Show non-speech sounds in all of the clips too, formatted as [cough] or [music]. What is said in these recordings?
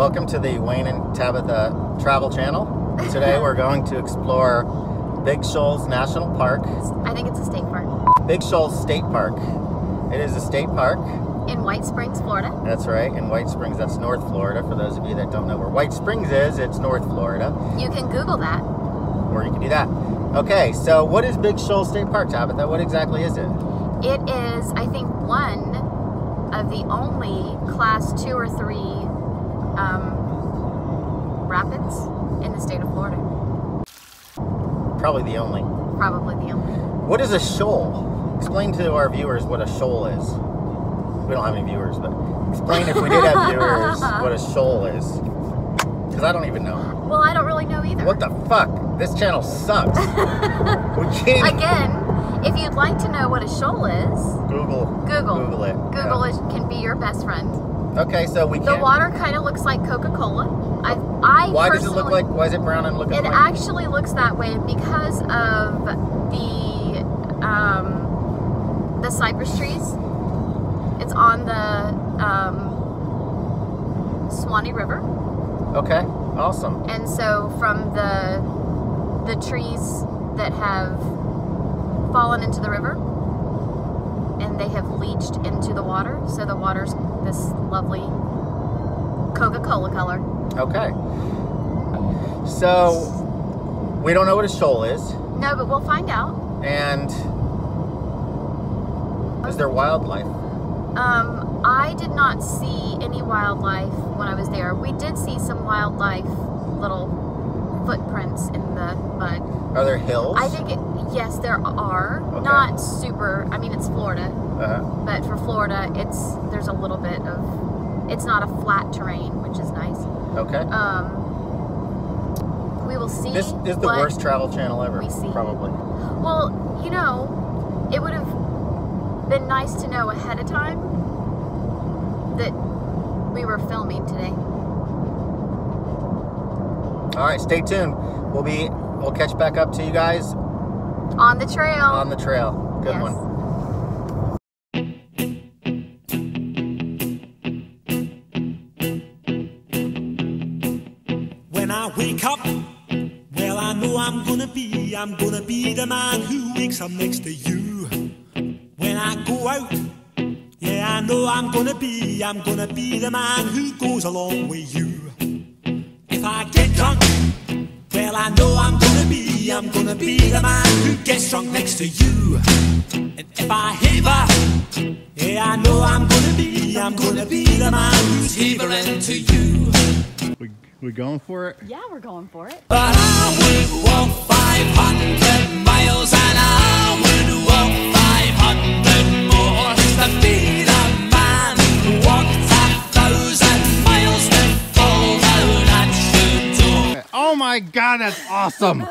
Welcome to the Wayne and Tabitha Travel Channel. Today we're [laughs] going to explore Big Shoals National Park, I think it's a state park. Big Shoals State Park. It is a state park. In White Springs, Florida. That's right, in White Springs, that's North Florida. For those of you that don't know where White Springs is, it's North Florida, You can Google that. or you can do that. Okay, so what is Big Shoals State Park, Tabitha? What exactly is it? It is, I think, one of the only class two or three um, rapids in the state of Florida. Probably the only. Probably the only. What is a shoal? Explain to our viewers what a shoal is. We don't have any viewers, but explain if we did have viewers [laughs] what a shoal is. Because I don't even know. Well, I don't really know either. What the fuck? This channel sucks. [laughs] we can't Again, if you'd like to know what a shoal is, Google. Google. Google it. Google Yeah. it can be your best friend. Okay, so we The water kind of looks like Coca-Cola. I, I Why does it look like? Why is it brown and looking It like? actually looks that way because of the um, the cypress trees. It's on the um, Suwannee River, Okay, awesome. and so from the the trees that have fallen into the river, and they have leached into the water, so the water's this lovely Coca-Cola color. Okay. So we don't know what a shoal is, No, but we'll find out. and is there wildlife? Um, I did not see any wildlife when I was there. We did see some wildlife little footprints in the mud. Are there hills? I think it, yes, there are. Okay. Not super. I mean, it's Florida, Uh, but for Florida, it's there's a little bit of. It's not a flat terrain, which is nice. okay. Um, we will see. This is the worst travel channel ever. we see. Probably. Well, you know, it would have been nice to know ahead of time that we were filming today. All right, stay tuned. We'll be. We'll catch back up to you guys On the trail. on the trail. Good Yes. one. When I wake up, well, I know I'm gonna be, I'm gonna be the man who wakes up next to you. When I go out, yeah, I know I'm gonna be, I'm gonna be the man who goes along with you. I know I'm gonna be, I'm gonna be the man who gets drunk next to you. And if I haver, yeah, I know I'm gonna be, I'm gonna be the man who's havering to you. We we going for it? yeah, we're going for it. But I would walk 500 miles and I my god, that's awesome!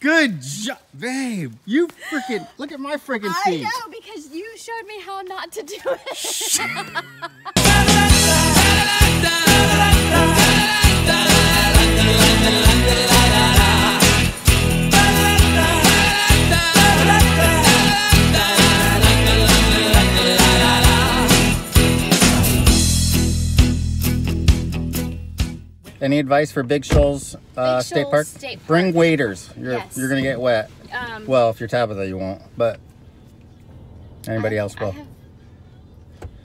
Good job, babe. You freaking look at my freaking feet. because you showed me how not to do it. Any advice for Big Shoals uh, Big State Shoals Park? State Park. Bring waders. You're Yes. you're gonna get wet. Um, Well, if you're Tabitha, you won't. But anybody I- else will. have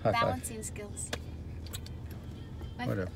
High five. balancing skills. My- Whatever.